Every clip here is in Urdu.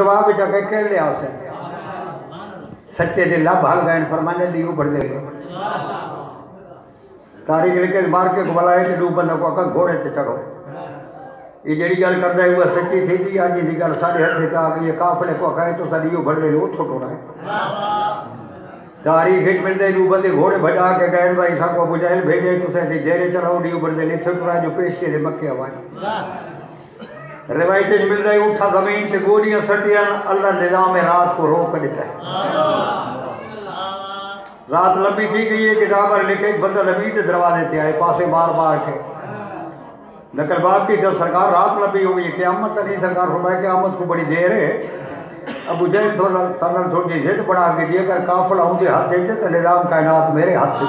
جواب بچا کہ کہہ لیا سے سچے دے لب حل گئے فرمانے لیو بڑھ دے تاریخ لکھے مار کے گھبلائے کہ دو بندہ کو اکا گھوڑے تے چڑھو یہ جڑی گل کردا ہے وہ سچی تھی تھی آج دی گل ساڈے ہتھ وچ آ گئی ہے قافلے کو کہے تو ساڈی بڑھ دے اوتھوں ٹوڑا ہے تاریخ وچ ملدے دو بندے گھوڑے بھجا کے گئے بھائی سا کو بجائل بھیجے تسے تے جیرے چڑھاؤ دیو بڑھ دے نہیں ٹھکرا جو پیش روایت میں ملتا ہے اٹھا زمین تے گولیاں سٹیاں، اللہ نظام رات کو روک دیتا ہے۔ رات لمبی تھی گئی ہے کتاب پر لکھے بندہ نبی تے دروازے تے آئے، پاسے بار بار کے۔ نقل باب کی جب سرکار رات لمبی ہو گئی قیامت تو نہیں سرکار فرمایا قیامت کو بڑی دیر ہے۔ ابو جہل تھوڑا تھوڑا تھوڑی جی ضد بڑھا کے دیے اگر قافلہ ہوں دے ہاتھ سے تو نظام کائنات میرے ہاتھ سے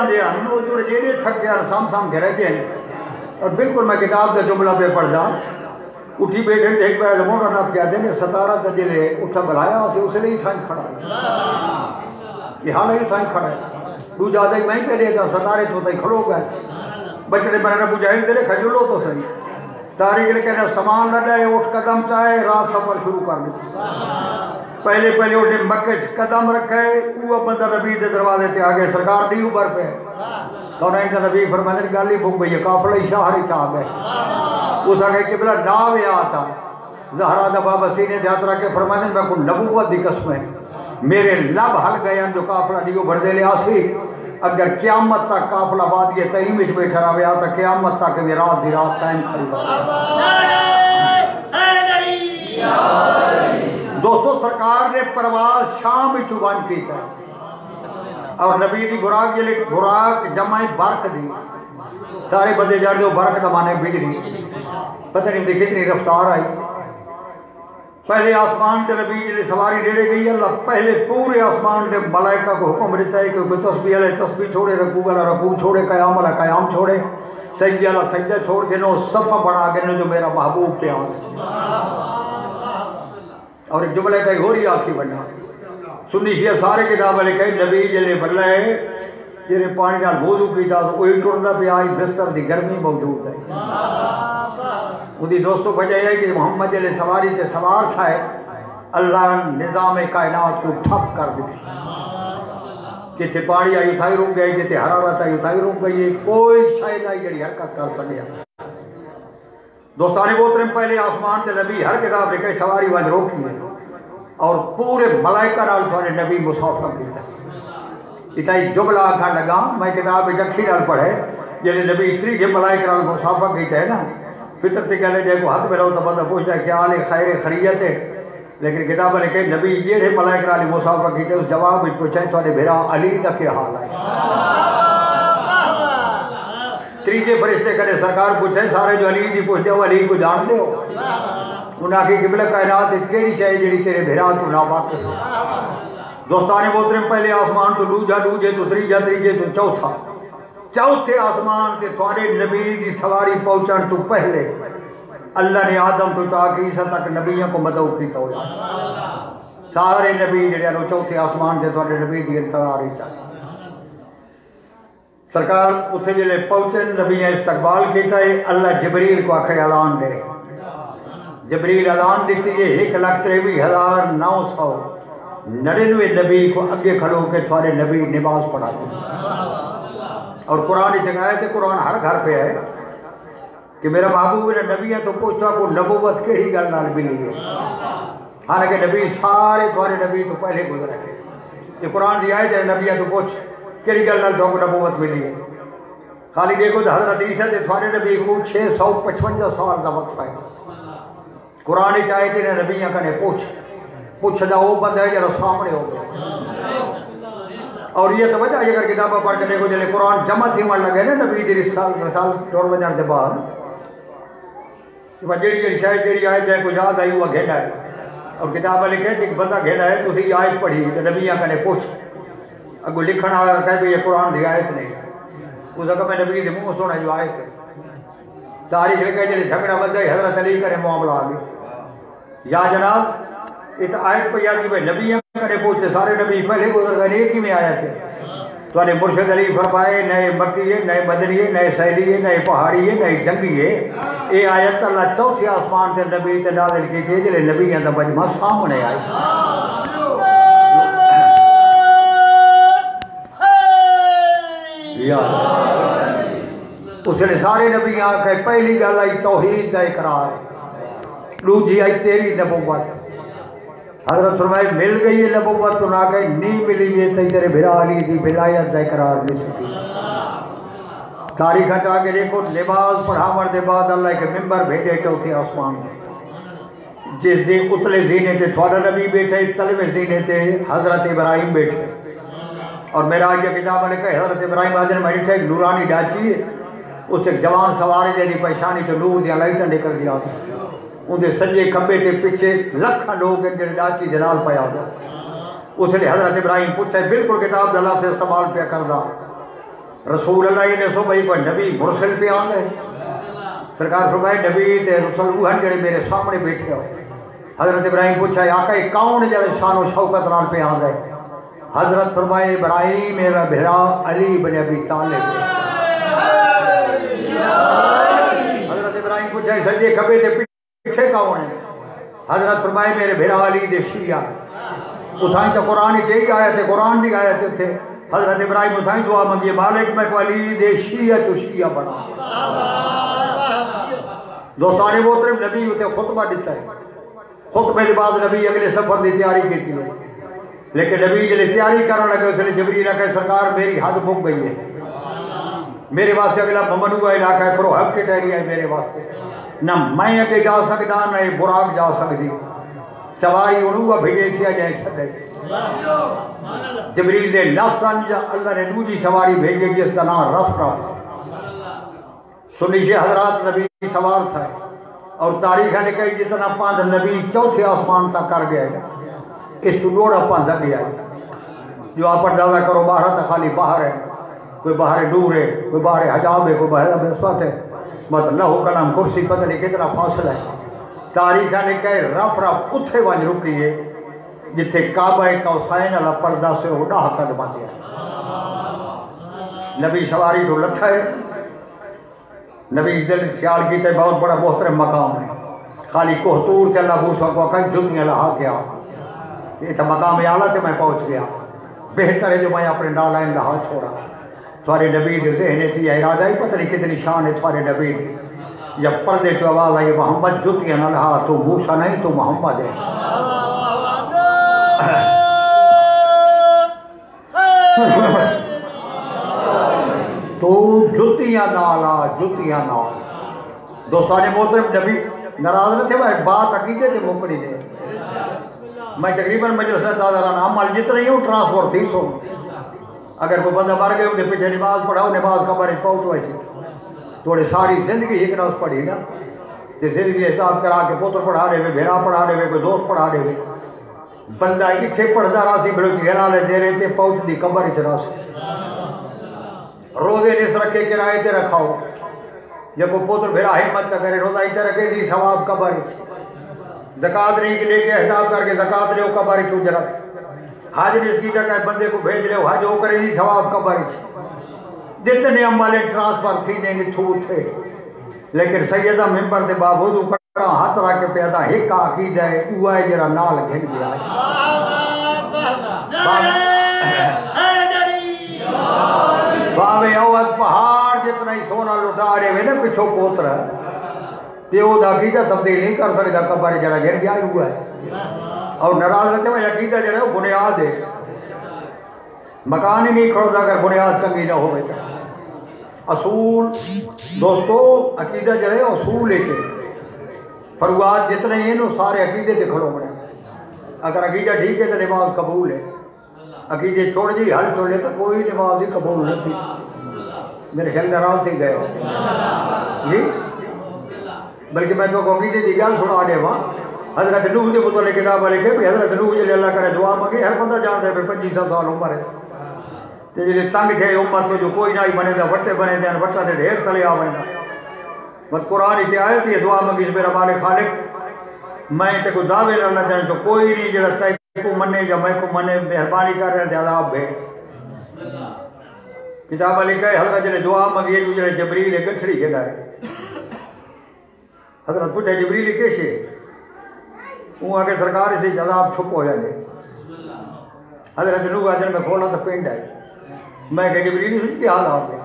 اڈو ہیں وہ جڑے جیرے تھک گیا سام سام کے رہتے ہیں اور بالکل میں کتاب کا جملہ پہ پڑھدا اٹھی بیٹھے تے ایک بار موڑا نہ کیا دے ستارہ کا دلے اٹھا بلایا اسے اس لیے تھائیں کھڑا۔ ہے یہ حال ہے تھا کھڑا ہے۔ دو زیادہ ہی میں پہلے تھا ستارے تو تھائیں کھڑو گئے۔ بچڑے بنے رب جاہل دے کھجلو تو صحیح۔ تاریخ لکھے نہ سامان نہ اٹھ قدم چاہے، رات سفر شروع کر دے پہلے پہلے اٹھے مکے قدم رکھے وہ بندہ نبی دے دروازے تے آگے سرکار دی اوپر پہ۔ کونین کا نبی فرمانے گالی بھوک بھئی قافلہ شہر چ آ گئے۔ اس آگے قبلہ ناوے آتا زہرا دا بابا سینے دے ہاتھ رکھ کے فرمانے میں کو نبوت دی قسم ہے۔ میرے لب ہل گئے ہیں جو قافلہ دیو بڑھ دے لے آسی اگر قیامت تک قافلہ باد یہ تئیم وچ بیٹھا رہا آتا قیامت تک میں رات دی رات قائم کھڑی دوستو، سرکار نے پرواز شام وچ بن کیتا اور نبی دی براق جلے، براق جمع برق دی۔ سارے بندے جڑ جو برق دا مانے بجلی۔ پتہ نہیں دی کتنی رفتار آئی۔ پہلے آسمان تے نبی جلے سواری ڈیڑے گئی، اللہ پہلے پورے آسمان تے ملائکہ کو حکم دیتا ہے کہ کوئی تسبیح علیہ تسبیح چھوڑے، رکوع والا رکوع چھوڑے، قیام والا قیام چھوڑے سجدے والا سجدہ چھوڑ کے نو صفہ بنا کے نو جو میرا محبوب پہ آن۔ اور ایک جملہ کہیں ہو رہی آخی بننا۔ سنی شیعہ سارے کتاب والے کہیں، نبی جلے بلے جلے پانی نال بوضو کیتا تو کوئی ٹرندا پہ آئی بستر دی گرمی موجود ہے۔ وہ دوستوں بجائے ہے کہ محمد جلے سواری سے سوار تھا ہے اللہ نظام کائنات کو ٹھپ کر دیتی کہ پانی آئی اتھائی رک گئی کہ حرارت آئی اتھائی رک گئی کوئی شاید آئی جڑی حرکت کر سکیا دوستانے بوترم پہلے آسمان تے نبی ہر کتاب لکھے سواری وجہ روکی ہے اور پورے ملائکہ نال تھوڑے نبی مسافر کیتا۔ اتائی جملہ آکھا لگا میں کتاب جکھی نال پڑھے جلے نبی اتری کے ملائکہ نال مسافر کیتا ہے نا فطر تے کہلے جائے کو حق میں رہو تو بندہ پوچھتا ہے کیا آلے خیر خریت ہے لیکن کتاب نے لکھے نبی جیڑے ملائکہ نال مسافر کیتا ہے اس جواب میں پوچھا ہے تھوڑے بھیرا علی دا کیا حال ہے تریجے فرشتے کرے سرکار پوچھے سارے جو علی دی پوچھتے ہو علی کو جان دے ہو انہاں کی قبلہ کائنات اس کیڑی چاہیے جڑی تیرے بھیرا تو نا واقف ہو دوستانے محترم، پہلے آسمان تو لوجا لوجے تو تریجا، تریجے تو چوتھا۔ چوتھے آسمان تے تھوڑے نبی دی سواری پہنچن تو پہلے اللہ نے آدم تو چاہ کے عیسیٰ تک نبیوں کو مدعو کی تو سارے نبی جڑے نو چوتھے آسمان تے تھوڑے نبی دی انتظار ہی چاہیے سرکار اتھے جلے پہنچے نبی استقبال کیتا ہے، اللہ جبریل کو آکھے اعلان دے۔ جبریل اعلان دیتی ہے، ایک لاکھ تریوی ہزار نو سو نڑنوے نبی کو اگے کھڑو کے تھوڑے نبی نماز پڑھا دیں۔ اور قرآن چنگائے تھے قرآن ہر گھر پہ ہے۔ کہ میرا محبوب نے نبی ہے تو پوچھتا کو نبوت کیڑی گل نال ملی ہے؟ حالانکہ نبی سارے تھوڑے نبی تو پہلے گزرے تھے۔ یہ قرآن دی آئے جائے نبی ہے تو پوچھ کیڑی گل نال تو نبوت ملی ہے؟ خالی دیکھو تو حضرت عیسیٰ تے تھوڑے نبی کو چھ سو پچپنجا سال دا وقت پائے قرآن چاہے تیرے نبیاں کنے پوچھ۔ پوچھ دا وہ بندہ ہے جرا سامنے ہو گیا۔ اور یہ تو وجہ اگر کتابہ پڑھ کے دیکھو، جلے قرآن جمع تھی، مر لگے نا نبی دی رسال رسال دور بجان دے بعد۔ کہ جڑی جڑی شاید جڑی آئے جائے کو یاد آئی وہ گھیڑا ہے۔ اور کتابہ لکھے کہ بندہ گھیڑا ہے، تو اسی آیت پڑھی، تو نبیاں کنے پوچھ۔ اگو لکھن آ رہا ہے کہ یہ قرآن دی آیت نہیں۔ اس اگر میں نبی دی منہ سونا جو آیت ہے۔ تاریخ لکھے، جلے جھگڑا بندہ حضرت علی کرے معاملہ آگے۔ یا جناب تو آیت پہ یاد کہ بھائی نبیاں کنے پوچھتے سارے نبی پہلے گزر گئے ایک ہی میں آیا تھے۔ تو نے مرشد علی فرمائے نئے مکی ہے نئے مدنی ہے نئے سہلی ہے نئے پہاڑی ہے نئے جنگی ہے۔ اے آیت اللہ چوتھی آسمان تے نبی تے نازل کی تھی جلے نبی اندر مجمع سامنے آئی۔ یا اس نے سارے نبی آکے پہلی گل آئی توحید دا اقرار۔ دوجی آئی تیری نبوت۔ حضرت فرمائے مل گئی ہے نبوت تو نہ گئی نہیں ملی یہ تی تیرے بھرا علی دی بلایت دا اقرار نہیں سکی۔ تاریخ چاہ کے دیکھو نماز پڑھا مرد بعد اللہ کے ممبر بھیجے چوتھے آسمان میں۔ جس دن اتلے زینے تھے تھوڑا نبی بیٹھے تلوے زینے تھے حضرت ابراہیم بیٹھے۔ اور میرا آج یہ کتاب نے کہا حضرت ابراہیم آدھر میں ایک نورانی ڈاچی ہے، اس ایک جوان سواری دے دی، پیشانی تو نور دیا لائٹیں نکل دیا۔ تھا ان دے سجے کھمبے کے پیچھے لکھا لوگ ہیں جن ڈاچی جلال پایا تھا اس نے حضرت ابراہیم پوچھا ہے بالکل کتاب اللہ سے استعمال پہ کردہ رسول اللہ نے سو بھائی کوئی نبی مرسل پہ آن ہے؟ سرکار فرمائے نبی تے رسول اوہن جڑے میرے سامنے بیٹھے ہو۔ حضرت ابراہیم پوچھا ہے آقا، یہ کون جڑے شان و شوکت نال پہ آن ہے؟ حضرت فرمائے ابراہیم، میرا بھرا علی بن ابی طالب۔ حضرت ابراہیم پوچھا ہے سجے کھبے تے پیچھے کون ہے حضرت فرمائے میرے بھرا علی دے شیعہ اتھائیں تو قرآن چاہیے آیا تھے، قرآن دی آیا تھے حضرت ابراہیم اتھائیں دعا منگی مالک میں کو علی دے شیعہ تو شیعہ بنا دوستانے محترم نبی ہوتے خطبہ دیتا ہے۔ خطبے کے بعد نبی اگلے سفر دی تیاری کی تھی لیکن نبی جلے تیاری کرنے لگے، اس نے جبری نہ کہے سرکار میری حد پھک گئی ہے۔ میرے واسطے اگلا ممنوع علاقہ ہے پرو حق کے ہے میرے واسطے۔ نہ میں اگے جا سکتا نہ یہ براق جا سکتی سواری انہوں بھیجے سیا جائے سکتے جبریل دے لفظ انجا اللہ نے دوجی سواری بھیجے جس جی، کا نام رف رف سنیشے جی، حضرات نبی سوار تھا۔ اور تاریخ نے کہی جی، جتنا پاند نبی چوتھے آسمان تک کر گیا ہے۔ اس تو لوڑا پاند گیا ہے جو آپ اندازہ کرو، باہر تھا خالی باہر ہے۔ کوئی باہر دور ہے، کوئی باہر حجاب ہے، کوئی باہر بسوت ہے۔ مطلب لہو کلام کرسی پتہ نہیں کتنا فاصلہ ہے۔ تاریخ نے کہے رف رف اتھے ونج رکی ہے، جتھے کعبہ کوسائن اللہ پردہ سے اڑا قدمہ دیا نبی سواری تو لٹھا ہے۔ نبی دل خیال کیتے بہت بڑا محترم مقام ہے۔ خالی کوہتور تے اللہ بوسا کو کہیں جتیاں لہا گیا۔ یہ تھا مقام اعلیٰ تے میں پہنچ گیا۔ بہتر ہے جو میں اپنے نالائن لہا چھوڑا۔ تھوارے نبی دے ذہنے تھی ارادہ ہی پتہ نہیں کتنی شان ہے تھوارے نبی دی جب پردے تو آواز آئی محمد جتیاں نہ لہا تو موسیٰ نہیں، تو محمد ہے۔ تو جتیاں نالا ہاں، جتیاں نال۔ دوستان محترم، نبی ناراض نہ تھے، وہ بات عقیدے سے موکڑی دے میں تقریباً مجلس دادران عمل جتنے ہی ہوں ٹرانسفر تھی، سو اگر کوئی بندہ مر گئے انہیں پیچھے نماز پڑھاؤ نماز کا بارے پہنچو ایسی تھوڑے ساری زندگی ایک ناس پڑھی نا۔ تے زندگی حساب کرا کے پوتر پڑھا رہے ہوئے بھیرا پڑھا رہے ہوئے کوئی دوست پڑھا رہے ہوئے بندہ اتھے پڑھتا رہا سی بلو کی گھرالے دے رہے تھے پہنچ دی کمر اچھ رہا سی۔ روزے نس رکھے کرائے تے رکھاؤ۔ جب وہ پوتر بھیرا حمد تا کرے، روزہ ہی رکھے دی ثواب کبر اچھ زکاة نہیں کہ لے کے حساب کر کے زکاة لے کبر اچھ اجرت۔ حاج جس کی جگہ بندے کو بھیج لے حج ہو کرے دی ثواب کبر اچھ جتنے عمالے ٹرانسفر تھی دیں گے تھو تھے۔ لیکن سیدہ ممبر دے باوجود کڑا ہاتھ رکھ کے پیدا ایک عقیدہ ہے وہ ہے جڑا نال گھن گیا۔ باوے اوت پہاڑ جتنا ہی سونا لٹا رہے ہوئے نا پچھو پوتر تے وہ عقیدہ تبدیل نہیں کر سکتا قبر جڑا گھن گیا ہوا ہے۔ اور ناراض رہتے ہوئے عقیدہ جڑا وہ بنیاد ہے۔ مکان ہی نہیں کھڑتا اگر بنیاد چنگی نہ ہوئے تو۔ اصول، دوستو، عقیدہ جو اصول لے کے فروغات جتنے ہیں نا، سارے عقیدے تے کھڑو بڑے اگر عقیدہ ٹھیک ہے تو نماز قبول ہے۔ عقیدے چھوڑ جی حل چھوڑ لے تو کوئی نماز ہی قبول نہیں تھی۔ میرے خیال ناراض تھی گئے جی؟ بلکہ میں تو عقیدے دی گل سنا دے وہاں حضرت نوح دے متعلق کتاب لکھے بھی حضرت نوح جلے اللہ کرے دعا مانگے، ہر بندہ جانتا ہے پچیس سو سال عمر ہے۔ تے جڑے تنگ تھے امت میں جو کوئی نہ ہی بنے دا وٹے بنے دے، وٹا دے ڈھیر تلے آ ویندا بس قرآن کی آیت یہ دعا منگی میرا مالک خالق، میں تے کو دعوے نہ جان تو کوئی نہیں جڑا تے کو منے یا میں کو منے، مہربانی کر رہے تے عذاب بھیج۔ کتاب لکھا ہے، حضرت جنہیں دعا منگی ہے جو جبریل ہے گٹھڑی کھیلا ہے۔ حضرت پوچھا جبریل کیسے؟ وہ آگے سرکار سے جذاب چھپ ہو جائے حضرت نوح آجر میں کھولا تو پینڈ ہے میں کہ جبریل جی، سے کیا حال آ گیا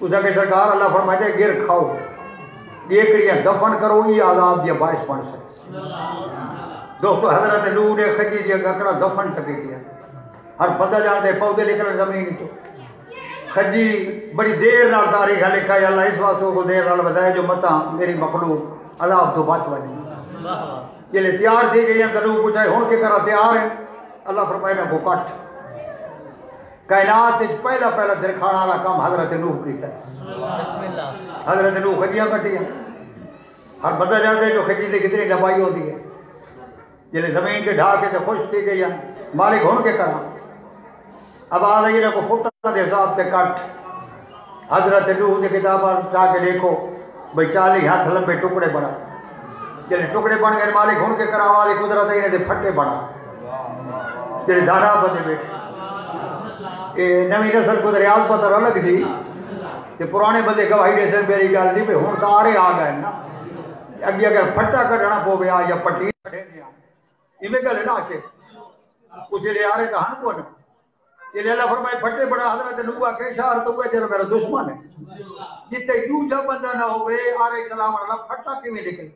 اس آگے سرکار اللہ فرمائے ہے گر کھاؤ۔ ایکڑیاں دفن کرو، یہ عذاب دیا باعث بن سکے۔ دوستو، حضرت نوح نے خجی دیا گکڑا دفن چکی دیا۔ ہر پتہ جانتے پودے نکلے زمین تو۔ خجی بڑی دیر نال تاریخ لکھا ہے، اللہ اس واسطے کو دیر نال بتایا جو متا میری مخلوق، عذاب تو بچ بنی۔ یہ تیار تھی گئی ہیں تنو پوچھا ہوں کے کرا تیار ہے اللہ فرمائے نا کو کٹ۔ کائنات وچ پہلا پہلا درکھانا والا کام حضرت نوح کیتا ہے۔ حضرت نوح خجیاں کٹیاں۔ ہر بندہ جانتے جو خجی دے کتنی لمبائی ہوتی ہے۔ جلے زمین کے ڈھا کے تے خوش تھی گئی ہیں، مالک ہون کے کرا اب آ رہی کو فٹا دے حساب تے کٹ۔ حضرت نوح دے کتاب جا کے دیکھو بھئی چالی ہاتھ لمبے ٹکڑے بنا۔ جڑے ٹکڑے بن گئے، مالک ہون کے کرا والی قدرت ہے انہیں دے پھٹے بنا جڑے دارا بنے بیٹھے۔ اے نمی نسل کو دریاض پتر الگ سی کہ پرانے بندے گواہی دے سن، میری گال دی پہ ہن تارے آ گئے نا۔ اگے اگر پھٹا کڈنا پوے آ یا پٹی کڈے دیاں ایویں گل ہے نا اسے۔ لے لیے آ رہے تے ہن کون؟ یہ اللہ فرمائے، پھٹے بڑا حضرت نبوہ کے شاہر تو کوئی جرہ میرا دشمن ہے۔ جتے یوں جب بندہ نہ ہوئے آرے کلام اللہ پھٹا کیویں نکلے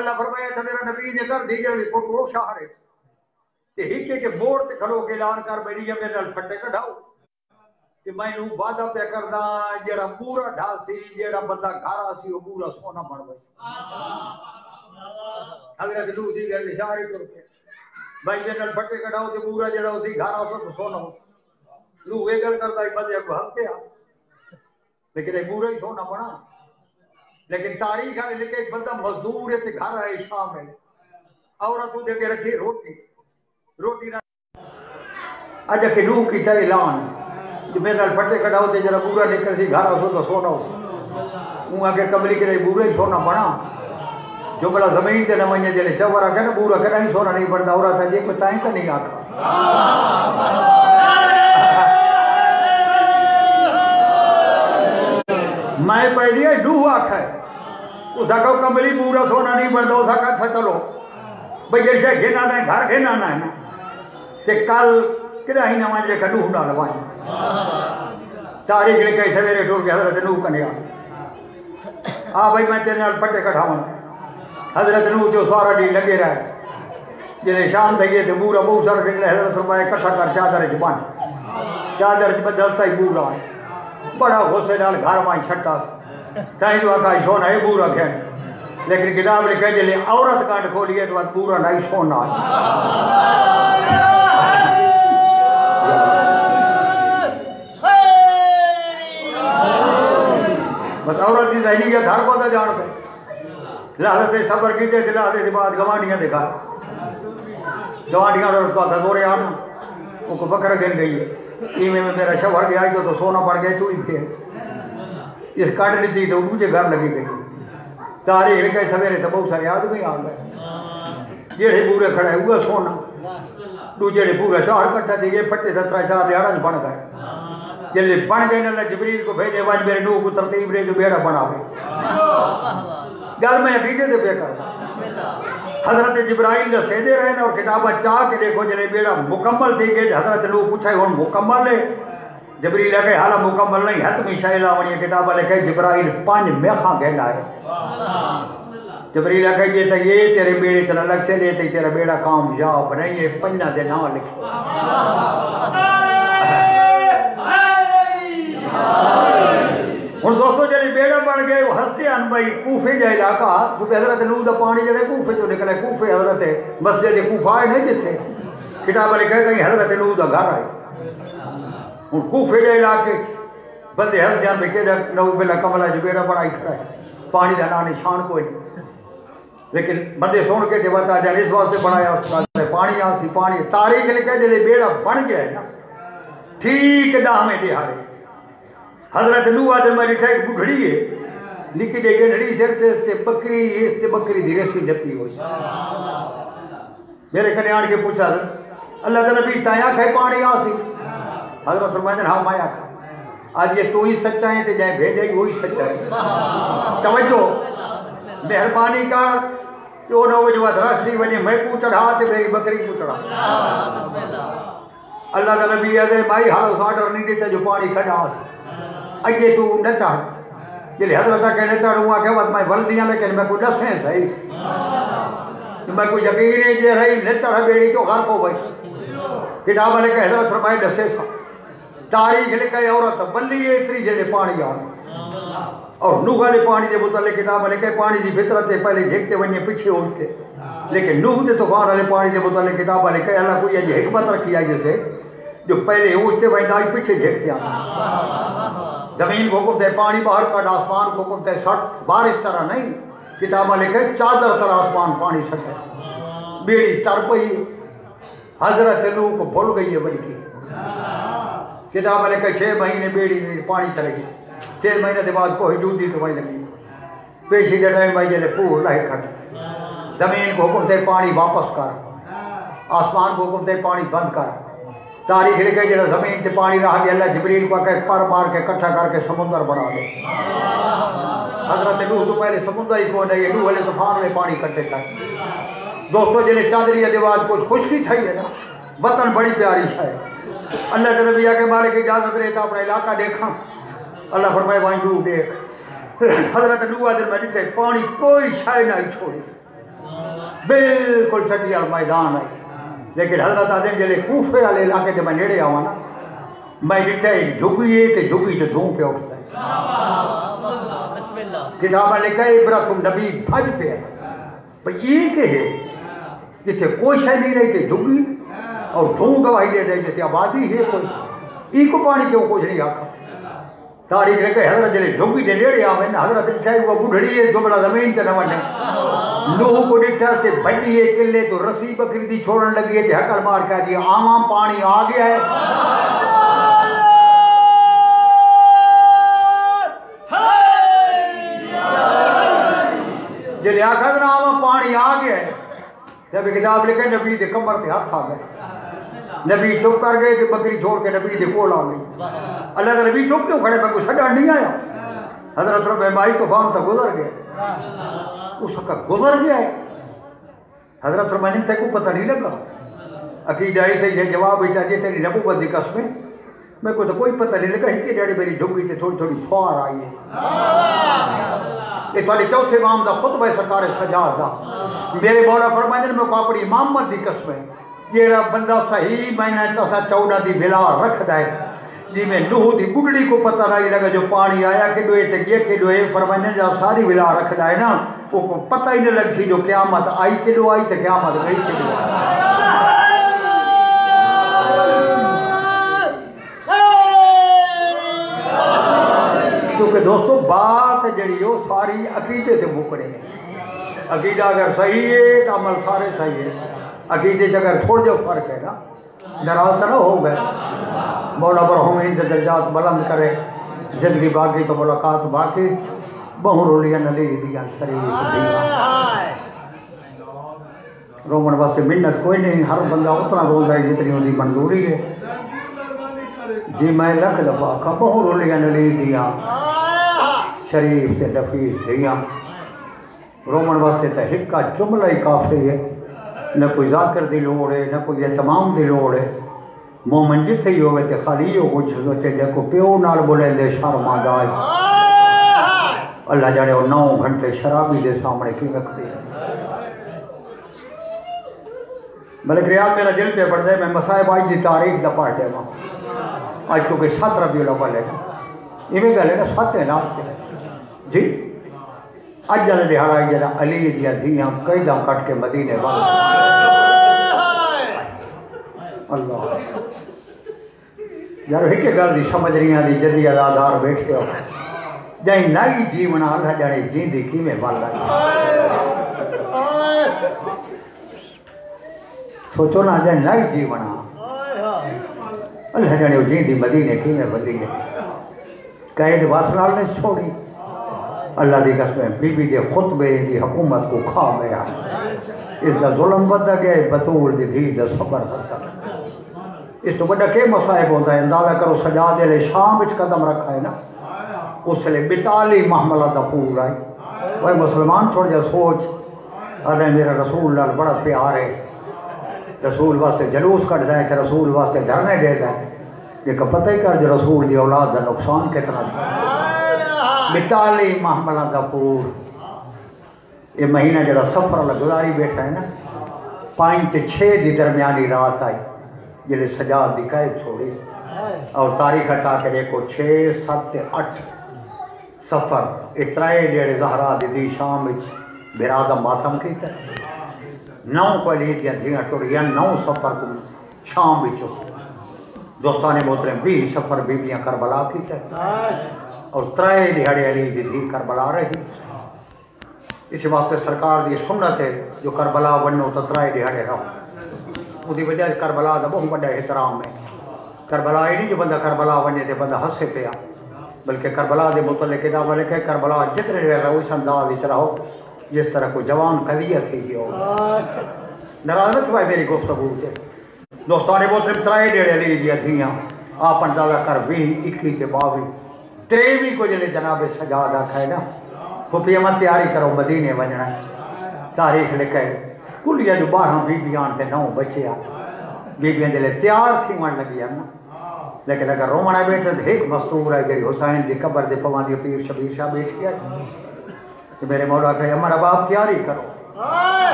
اللہ فرمایا تھا، میرا نبی نے کر دی جڑی فوٹو شہر ہے۔ تے ہی کے موڑ تے کھلو کے اعلان کر بیٹھی جے میرے نال پھٹے کڈھاؤ۔ تے میں نو وعدہ پہ کردا جڑا پورا ڈھال سی جڑا بندہ گھر سی او پورا سونا بن گئی حضرت لو دی گل شہر ہے سے بھائی جے نال پھٹے کڈھاؤ تے پورا جڑا اسی گھر گھارا سو سونا ہو۔ لو اے گل کردا اے بندے کو ہم کے لیکن اے پورا ہی سونا بنا لیکن تاریخ آنے لکھے ایک بندہ مزدور ہے تے گھر آئے شام ہے عورت دے کے رکھے روٹی۔ روٹی نہ اجا کہ نو کی تے اعلان جو میرے نال پٹے کڑا ہوتے، جرا بورا نکل سی، گھر آسو تو سونا ہو سی ہوں اگے کملی کرے ہی سونا بنا۔ جو بلا زمین تے نمائنے جلے جڑے کہنا بورا کہنا ہی سونا نہیں بندا اورا تے جی کوئی تائیں تے نہیں آتا میں پہلی ہے ڈوہ آکھا ہے۔ اسا کو کملی پورا سونا نہیں بڑھتا اسا کا فتلو بھئی جیسے گھینا ہے گھر گھینا ہے نا کل کدا نواں جے کڈو ہڈا لواں تاریخ نے کیسے ٹور کے حضرت نو کنیا ہاں بھائی میں تیرے نال پٹے کٹھاواں حضرت نو جو سارا ڈی لگے رہے جی شان تھئی تے پورا بہت سارا نکلے حضرت فرمائے اکٹھا کر چادر وچ باندھ چادر وچ بدلتا ہی پورا بڑا غصے نال گھر ماں چھٹا تاہی وقا شونا ہے پورا کھین لیکن کتاب نے کہہ دلے عورت کانٹ کھولی ہے، تو بات بورا نہیں شونا بس عورت کی ذہنیت ہر کو جان پہ لہذا صبر کیتے تھے لہذا بعد گوانڈیاں دکھا گوانڈیاں عورت تھا دورے آنا ان کو بکر گن گئی ہے۔ میں میرا شوہر گیا جو تو سونا پڑ گئے تو ہی ہے اس کٹ دیتی تو مجھے گھر لگی گئی تاریخ کے سویرے تو بہت سارے آدمی آ گئے۔ جہے پورے کھڑے وہ سونا۔ دوجے پورے شہر کٹا تھی، یہ پٹے سترہ شہر سے بن گئے۔ جلے بن گئے نہ جبریل کو بھیجے، وج میرے نوح کو ترتیب رہے جو بیڑا بنا ہوئے گل میں ویڈیو دے پہ کروں۔ حضرت جبرائیل نے سیدے رہے ہیں اور کتابہ چاہ کے دیکھو جلے بیڑا مکمل تھی کہ حضرت نوح پوچھا ہے ہوں مکمل ہے؟ جبریل کے حالا مکمل نہیں ہے ہت میں شاہ لاونی کتاب لکھے، جبرائیل پانچ میں میخاں گہلا ہے۔ جبریل کے یہ تو یہ تیرے بیڑے چلا لگ سے لیتے تیرے بیڑا کامیاب نہیں یہ پنجہ دے نام لکھے۔ ہوں دوستو جلی بیڑا بڑھ گئے، وہ ہستے ان بھائی، کوفے جا علاقہ۔ کہ حضرت نو دا پانی جڑے کوفے جو نکلے کوفے حضرت مسجد کوفہ ہے، نہیں جتے کتاب لکھے، کہیں حضرت نو دا گھر آئے۔ ہوں کوفے دے علاقے بندے ہر ہلدیا بھی کہڑا نو بلا کملا جی بیڑا بڑا ہی ہے۔ پانی کا نام نشان کوئی نہیں۔ لیکن بندے سن کے جب آ جائے، اس واسطے بنایا اس پانی آسی پانی۔ تاریخ لکھے جلے بیڑا بن گیا ہے نا۔ ٹھیک دے ہارے حضرت نو آدم میں لکھا ایک گھڑی ہے۔ لکھی جائے گڑھڑی سر تے اس تے بکری، اس تے بکری دیرے سی جپی ہوئی۔ میرے کنیان کے پوچھا اللہ تعالیٰ بھی تایا کھائے پانی آسی حضرت فرماتے ہیں ہاں مایا آج یہ تو ہی سچا ہے تے جائے بھیجے گی، وہی سچا ہے توجہ، مہربانی کا جو نہ وجوا دراستی وجہ میں کو چڑھا تے میری بکری کو چڑھا۔ اللہ کا نبی ہے بھائی ہر آڈر نہیں دیتا جو پانی کھڑا آس اگے تو نہ چاہ۔ یہ لیے حضرت کہنے چڑھوں آ کہ میں ولدیاں لیکن میں کو دسیں صحیح میں کوئی یقین ہے جے رہی نہ چڑھ بیڑی تو غرق ہو گئی؟ کتاب نے کہ حضرت فرمائے دسے صاحب تاریخ لکھے عورت بلی ہے اتری جلے پانی آ اور نوح والے پانی دے بوتل کتاب لکھے پانی دی فطرت ہے پہلے جھکتے ونجے پیچھے اٹھتے لیکن نوح دے طوفان والے پانی دے بوتل کتاب لکھے اللہ کوئی یہ حکمت رکھی ہے جیسے جو پہلے اٹھتے ونجے آج پیچھے جھکتے آتے زمین کو حکم دے پانی باہر کا آسمان کو حکم دے سٹ بارش طرح نہیں کتاب لکھے چادر طرح آسمان پانی سکے بیڑی تر پئی حضرت نوح کو بھول گئی ہے بلکہ کتاب لکھے چھ مہینے بیڑی میں پانی چلے گئی چھ مہینے کے بعد کوئی جوتی تو وہی لگی پیشی کے ٹائم بھائی جلے پور لائے کھٹ زمین کو حکم دے پانی واپس کر آسمان کو حکم دے پانی بند کر تاریخ لکھے جڑا زمین سے پانی رہا گیا اللہ جبریل کو کہ پر مار کے کٹھا کر کے سمندر بنا دے حضرت نوح تو پہلے سمندر ہی کون ہے یہ نوح والے طوفان میں پانی کٹے کر دوستو جلے چادری دیواز کچھ خشکی تھئی ہے نا وطن بڑی پیاری ہے۔ اللہ کے نبی کے مالک اجازت رہتا اپنا علاقہ دیکھا اللہ فرمائے وہاں نوح دیکھ حضرت نوح آدھر میں ڈٹھے پانی کوئی شای نہیں چھوڑی بالکل چٹی اور میدان ہے۔ لیکن حضرت آدم جلے کوفے والے علاقے جب میں نیڑے آوا نا، میں ڈٹھا ایک جھگی ہے کہ جھگی تو دھوں پہ اٹھتا ہے۔ کتابہ لکھا ہے ابراکم نبی بھج پہ ہے۔ پر یہ کہ ہے؟ جتنے کوئی شای نہیں رہی کہ جھگی اور دھوں گواہی دے دے، جیسے آبادی ہے، کوئی ای کو پانی کیوں کچھ نہیں آکھا تاریخ نے لکھے حضرت جلے جھگی دے نیڑے آوے نا، حضرت لکھا ہے وہ بڑھڑی ہے جملہ زمین تے نہ ونے نوح کو ڈٹھا سے بھٹی ہے کلے تو رسی بکری دی چھوڑن لگی ہے، تے حکل مار کے دی آماں پانی آ گیا ہے۔ جلے آخر نا آماں پانی آ گیا ہے۔ جب کتاب لکھے، نبی دے کمر پہ ہاتھ آ گئے۔ نبی چپ کر گئے تے بکری چھوڑ کے نبی دے کول آ گئی اللہ کا نبی چپ کیوں کھڑے؟ میں کوئی سڈا نہیں آیا۔ حضرت رب مائی تو تک گزر گیا۔ اس کا گزر گیا ہے۔ حضرت فرمانی تے کو پتہ نہیں لگا۔ عقیدہ سے یہ جواب بیچا جی تیری نبوت دی قسمیں میں کو تو کوئی پتہ نہیں لگا کہ ڈیڈی میری جھگی تے تھوڑی تھوڑی فوار آئی ہے۔ یہ والی چوتھے امام دا خطبہ سرکار سجاد دا۔ میرے مولا فرمائے نے، میں کو اپنی امامت دی قسمیں جیڑا بندہ صحیح میں نے تسا چودہ دی بلا رکھ دے جی میں نوح دی بڑھڑی کو پتہ نہیں لگا جو پانی آیا کہ دوئے تے گئے کہ دوئے فرمائے جا ساری بلا رکھ دے نا۔ وہ کو پتہ ہی نہیں لگ سی جو قیامت آئی کہ دو آئی تے قیامت گئی کہ دو آئی۔ کیونکہ دوستو، بات جڑی ہو ساری عقیدے تے مکڑے ہیں۔ عقیدہ اگر صحیح ہے تو عمل سارے صحیح ہے عقیدے سے اگر تھوڑ جو فرق ہے نا۔ تو نہ ہو گئے۔ مولا برہم سے درجات بلند کرے۔ زندگی باقی تو ملاقات باقی۔ بہو رولیاں نلی دیا شریف رومن واسطے منت کوئی نہیں ہر بندہ اتنا رول ہے جتنی ان کی منظوری ہے۔ جی میں لکھ دفعہ کا بہو رولیاں نلی دیا شریف سے نفیس دیا رومن واسطے تو ہکا جملہ ہی کافی ہے۔ نہ کوئی ذاکر دی لوڑ ہے، نہ کوئی اہتمام دی لوڑ ہے۔ مومن جتھے ہی ہوئے تے خالی ہو کچھ سوچے جے کو پیو نال بولے دے شرم آ جائے۔ اللہ جانے وہ نو گھنٹے شرابی دے سامنے کی رکھتے ہیں۔ ملک ریاض میرا دل پہ پڑھ دے میں مسائب آج دی تاریخ دا پڑھ دے ماں آج تو کہ سات ربی الاول ہے۔ یہ بھی گل ہے نا، سات ہے نام تے جی؟ اج جل دہاڑا جڑا علی جی دیا دھیاں کئی دا کٹ کے مدینے وال اللہ۔ یار ایک گل دی سمجھ رہی ہیں دی جدی آدھار بیٹھتے ہو۔ جائیں نائی جیونا اللہ جانے جین دی کیمیں بال لگی سوچو نا جائیں نائی جیونا اللہ جانے وہ جین دی مدینے کیمیں بدی گئے۔ قید واسنال نے چھوڑی۔ اللہ دی قسمیں بی بی دے خطبے دی حکومت کو کھا گیا اس دا ظلم بدہ گیا بطول دی دھی دا صبر بدہ اس تو بڑا کہ مصائب ہوتا ہے؟ اندازہ کرو سجاد علیہ شام وچ قدم رکھا ہے نا۔ اس لیے بتالی محملہ دا پور آئی وہ مسلمان تھوڑا جا سوچ۔ ادھے میرا رسول لال بڑا پیار ہے۔ رسول واسطے جلوس کٹ دیں کہ رسول واسطے دھرنے دے دیں لیکن پتہ ہی کر جو رسول دی اولاد دا نقصان کتنا تھا۔ بتالی محملہ دا پور یہ مہینہ جڑا سفر اللہ گزاری بیٹھا ہے نا پانچ چھ دی درمیانی رات آئی جلے سجاد دی قید چھوڑی اور تاریخ اچھا کے دیکھو چھ سات اٹھ سفر اترائے جڑے زہرا دی دی شام وچ برادہ ماتم کیتا ہے نو کو علی دیا دھیاں ٹوڑیاں نو سفر کو شام وچ دوستان محترم بھی سفر بیبیاں کربلا کیتا ہے اور ترائے دیہڑے علی دی دھی کربلا رہی اسی واسطے سرکار دی سنت ہے جو کربلا ونو تو ترائے دیہڑے رہو۔ وہ دی وجہ کربلا دا بہت بڑا احترام ہے۔ کربلا یہ نہیں جو بندہ کربلا ونے تے بندہ ہنسے پیا، بلکہ کربلا دے متعلق کتاب لکھے کربلا جتنے رہے رہو، اس انداز وچ رہو۔ جس طرح کوئی جوان قضیہ جی، تھی ہو ناراض نہ چھوائے میری گفتگو سے۔ دوستان محترم ترائے ڈیڑے علی دیا دھیاں، آپ اندازہ کر بھی اکلی تے باوی۔ تریوی کو جلے جناب سجاد آکھا ہے نا پھپی امن تیاری کرو مدینے ونجنا تاریخ لکھے کلیا جو باہر بیبیاں تے نو بچے آ بیبیاں جلے تیار تھی من لگی ہے نا لیکن اگر رومنا بیٹھے تو ایک مستور ہے جڑی حسین دی قبر دے پوان دی پیر شبیر شاہ بیٹھ گیا کہ میرے مولا کہے ہمارا باپ تیاری کرو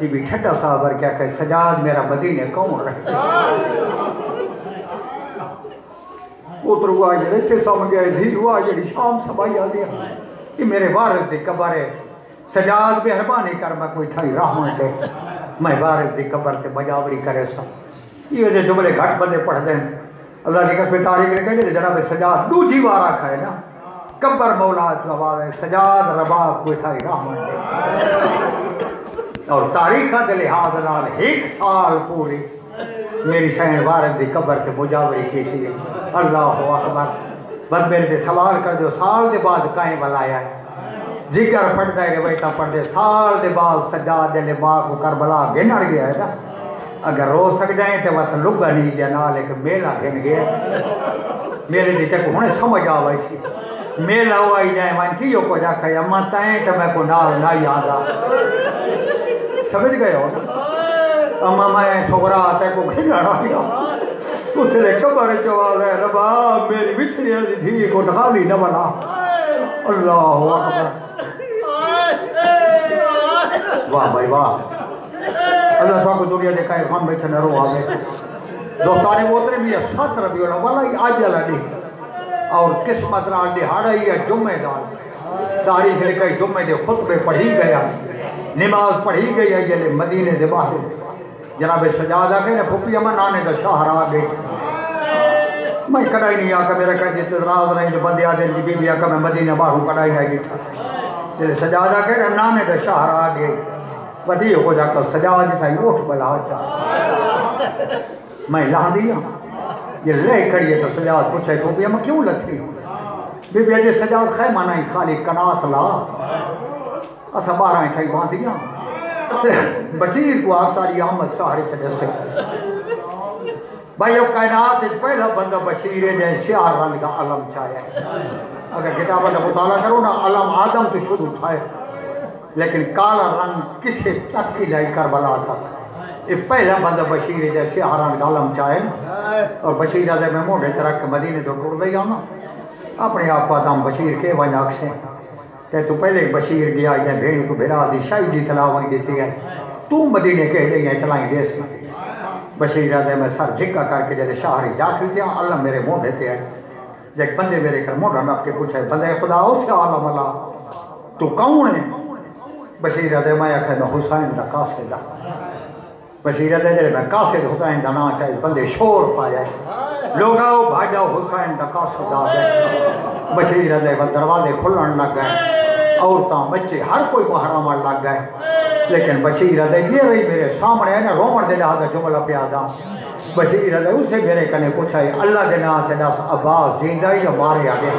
یہ بھی ٹھڈا صاحب کیا کہ سجاد میرا مدینے کون رہے پوتر ہوا جڑے تے سمجھ گئے دھی ہوا جڑی شام سبائی آ دیا یہ میرے وارث دی قبر ہے۔ سجاد مہربانی کر، میں کوئی تھائی رحمت دے۔ میں وارث دی قبر تے بجاوری کرے سا۔ یہ وجہ جملے گھٹ بندے پڑھ دیں اللہ کی قسم، تاریخ نے کہے جناب سجاد دوجی بار آکھا ہے نا۔ قبر مولا چوار ہے، سجاد رباب کوئی تھائی رحمت دے۔ اور تاریخ دے لحاظ نال ایک سال پوری میری سین وارد دی قبر تے مجاوری کی تھی اللہ اکبر۔ بس میرے تے سوال کر جو سال دے بعد کائیں بلایا ہے؟ جگر پڑھتا ہے کہ بیٹا پڑھ دے سال دے بعد سجاد دے ماں کو کربلا گنڑ گیا ہے نا۔ اگر رو سک جائیں تو وقت لگا نہیں گیا، نال ایک میلہ گن گیا میرے دی تک ہونے سمجھ آوائی سی۔ میلہ ہوائی جائے من کی کو جا کھائی اما تائیں تو میں کو نال نہ یاد آ۔ سمجھ گئے ہو؟ اما میں چھوکرا آتا ہے کو کھیلنا گیا۔ اس نے قبر چواز ہے، ربا، میری بچھڑی والی دھی کو ڈھالی نہ بنا۔ اللہ اکبر۔ واہ بھائی، واہ۔ اللہ تعالیٰ کو دنیا دیکھا ہے، ہم بیٹھے نہ رو آگے دوستانی موترے بھی ہے سات ربی اللہ والا ہی آج اللہ نہیں۔ اور قسمت نال دہاڑا ہی ہے، جمعہ دار تاریخ لکھا ہے جمعہ دے خطبے پڑھی گیا نماز پڑھی گئی ہے یہ مدینے دے باہر۔ جناب سجاد آگے نے پھپی امن آنے دا شاہر آگے میں کڑائی نہیں آکا میرا کہا جیتے راز رہے جو بندے آدھے جی بی بی آکا، میں مدینہ باہر کڑائی نہیں گیٹھا جلے سجاد آگے نے، نانے دا شاہر آگے ودی ہو جا کر سجاد تھا اوٹ بلا چاہ میں لا دیا۔ یہ لے کھڑی تو سجاد پوچھے تو بھی ہم کیوں لتھی؟ ہوں بی بی اجے سجاد خیمہ نہیں، خالی کنات لا۔ اسا بارہ تھا باندھیاں بشیر کو آپ ساری احمد سہارے چلے سے بھائی وہ کائنات اس پہلا بندہ بشیر ہے جیسے سیاہ رنگ کا علم چاہے اگر کتابہ کا مطالعہ کرو نا علم آدم تو شروع تھا لیکن کالا رنگ کسی تک کی لائی کربلا تک یہ پہلا بندہ بشیر ہے جیسے سیاہ رنگ کا علم چاہے اور بشیر آدھے میں موڑے چرک کے مدینے تو ٹوڑ دیا نا اپنے آپ کو آدم بشیر کے وجہ اکسے کہ تو پہلے بشیر گیا، یا بھیڑ کو بھیرا دی، شاہی دی تلاویں دیتی ہے۔ تو مدینے کہہ دیں گے اطلاعیں دے سی بشیر آدھے میں سر جھکا کر کے جیسے شاہری داخل تھے اللہ میرے منہ دیتے ہیں۔ جب بندے میرے کر موڑا میں آپ کے پوچھا ہے، بندے خدا، اس کا عالم اللہ۔ تو کون ہے؟ بشیر آدھے میں آخر میں حسین دا قاصد دا بشیر آدھے جلے میں قاصد حسین دا نا چاہیے، بندے شور پایا ہے۔ لوگ آؤ بھاجاؤ حسین دا قاصد آ گئے۔ بشیر آدھے وہ دروازے کھلن لگ گئے۔ عورتاں بچے ہر کوئی محرم لگ گئے لیکن بشیر ادے یہ رہی میرے سامنے ہے نا رومن دے لحاظ جملہ پیادا بشیر ادے اسے میرے کنے پوچھا ہے اللہ دے نام سے دس عباس جیندہ یا مارے آگے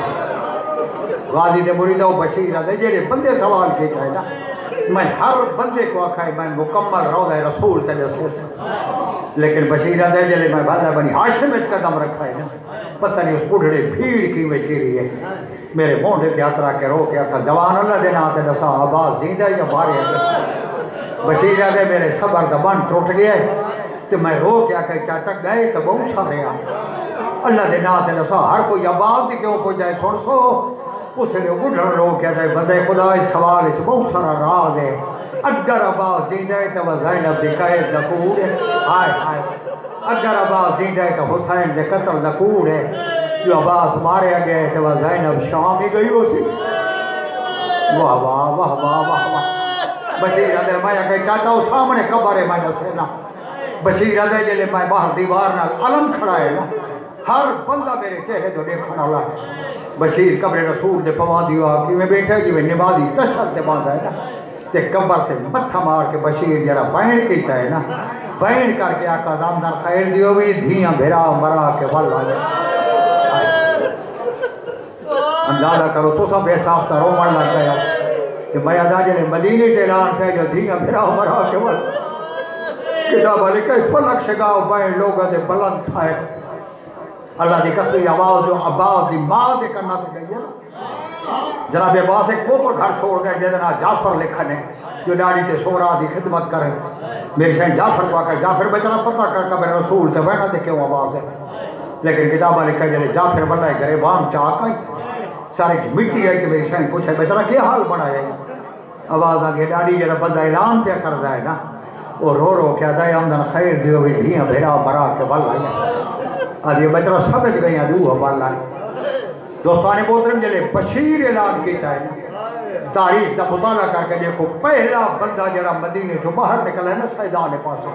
وادی دے مریدہ و بشیر ادے جیڑے بندے سوال کیتا ہے نا میں ہر بندے کو آکھا ہے میں مکمل روضہ رسول تے سے لیکن بشیرہ دے جلے میں بھالا بنی ہاشم اچ قدم رکھا ہے نا پتہ نہیں اس بڑھڑے بھیڑ کی میں چیری ہے میرے مونڈے پہ یاترا کے رو کے آکھا جوان اللہ دے ناتے دسا آباز دیندہ یا بارے ہے بشیرہ دے میرے صبر دا بن ٹوٹ گیا ہے۔ تو میں رو کے آکھا چاچا گئے تو بہت سارے آ اللہ دے ناتے دسا ہر کوئی آباز دی کیوں کو جائے سن سو۔ اس نے اڑھڑ رو کے جائے بندے خدا اس سوال اچ بہت سارا راز ہے۔ اگر آباز دیندہ ہے تو زینب دی قید دا کوڑ ہے۔ آئے آئے اگر آباز دیندہ ہے تو حسین دے قتل دا کوڑ ہے۔ جو عباس مارے گئے تو وہ زینب شام ہی گئی ہو سی واہ واہ واہ واہ واہ واہ۔ بشیر ادھر میں کہ چاہتا ہوں، سامنے قبر ہے، میں نے اسے نا۔ بشیر ادھر جلے، میں باہر دیوار نال علم کھڑا ہے نا۔ ہر بندہ میرے چہرے جو دیکھنا والا ہے۔ بشیر قبر رسول دے پوا دیوا کہ میں بیٹھا جی میں نمازی تشر تے باندھا ہے نا۔ تے قبر تے متھا مار کے بشیر جڑا بین کیتا ہے نا۔ بین کر کے آقا دامدار خیر دیو بھی دھیاں بھرا مرا کے ول آ جائے اندازہ کرو تو سب احساس کرو من لگ گیا کہ میں ادا جلے مدینے کے اعلان تھے جو دھیاں بھرا مرا کے کتاب علی کہ فلک شگاو بین لوگا دے بلند تھائے اللہ دی قصدی آواز جو عباس دی ماں دے کرنا تے گئی ہے جناب عباس ایک پوپر گھر چھوڑ گئے جیدنا جعفر لکھنے جو ڈاڑی تے سورا دی خدمت کرے۔ میرے شہن جعفر کو آکا، جعفر بچنا پتہ کر کبر رسول تے بہنا دے کیوں آواز ہے۔ لیکن کتابہ لکھا جلے جعفر بلائے گرے بام چاک آئی سارے مٹی ہے کہ میری شہن پوچھے بچنا کیا حال بنا ہے۔ آواز آگے ڈاڑی جڑا بندہ اعلان پہ کر ہے نا وہ رو رو کیا دائے آمدن خیر دیو بھی دھیاں بھیرا برا کے بل آئی آدھی بچنا سمجھ گئی ہیں روح بل آئی۔ دوستان محترم جلے بشیر اعلان کیتا ہے تاریخ دا مطالعہ کر کے دیکھو پہلا بندہ جڑا مدینے جو باہر نکلا ہے نا سیدان پاس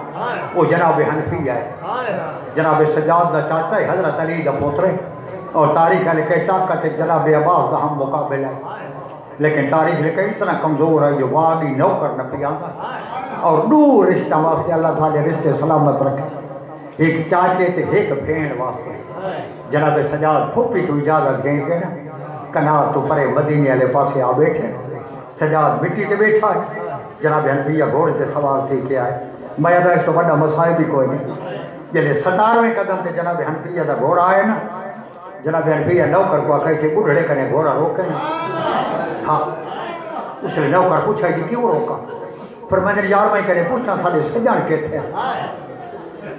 وہ جناب حنفیہ ہے۔ جناب سجاد دا چاچا ہے حضرت علی دا پوترے اور تاریخ یعنی لکھے طاقت جناب عباس دا ہم مقابل ہے۔ لیکن تاریخ یعنی لکھے اتنا کمزور ہے جو واقعی نوکر نہ پیادا اور دو رشتہ واسطے اللہ تعالی رشتے سلامت رکھے۔ ایک چاچے تے ایک بھین واسطے۔ جناب سجاد پھوپی تو اجازت دیں گے نا۔ کنار تو پرے مدینے والے پاسے آ بیٹھے۔ سجاد مٹی تے بیٹھا ہے۔ جناب حنفیہ گھوڑے تے سوار تھی کے آئے۔ میں ادا اس تو بڑا مسائل بھی کوئی نہیں۔ جلے ستارویں قدم تے جناب حنفیہ دا گھوڑا آئے نا۔ جناب حنفیہ نوکر کو کیسے بڑھڑے کرے گھوڑا روکے نا ہاں اس نے نوکر پوچھا کہ جی کیوں روکا؟ پر میں نے یار میں کرے پوچھا سارے سجان کے تھے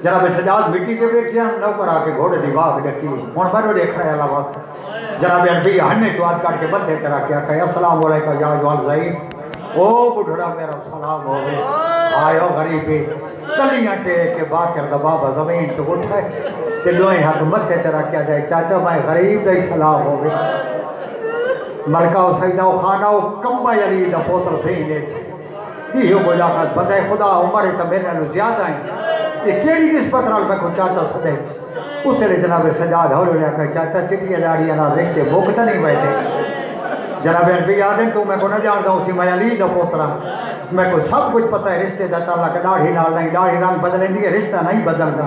جناب سجاد مٹی کے بیٹھے ہیں نوکر آ کے گھوڑے دی واہ ڈکی۔ ہوں میں دیکھ رہا ہے اللہ واسطے۔ جناب انبی ہنے تو آج کاٹ کے بندے تیرا کیا کہ السلام علیکم یا جو الزائی او بڑھڑا میرا سلام ہو گئے آئے ہو غریبی تلیاں ٹیک کے باکر دا بابا زمین تو اٹھائے تے لوئے حق متھے تیرا کیا جائے؟ چاچا میں غریب دا ہی سلام ہو گئے ملکہ و سیدہ و خانہ و کمبا یلی دا پوتر تھی نیچ یہ ہو گویا کہ بندے خدا عمر تا میرے نو زیادہ ہیں۔ یہ کیڑی نسبت نال میں کو چاچا سدے۔ اس نے جناب سجاد ہو لیا کہ چاچا چٹیاں لاڑیاں نال رشتے بھوکتا نہیں بیٹھے۔ جناب انبی آدم تو میں کو نہ جانتا اسی میں علی دا پوترا میں کو سب کچھ پتہ ہے، رشتے دا تعلق داڑھی نال نہیں، داڑھی رنگ بدلیں دی رشتہ نہیں بدلدا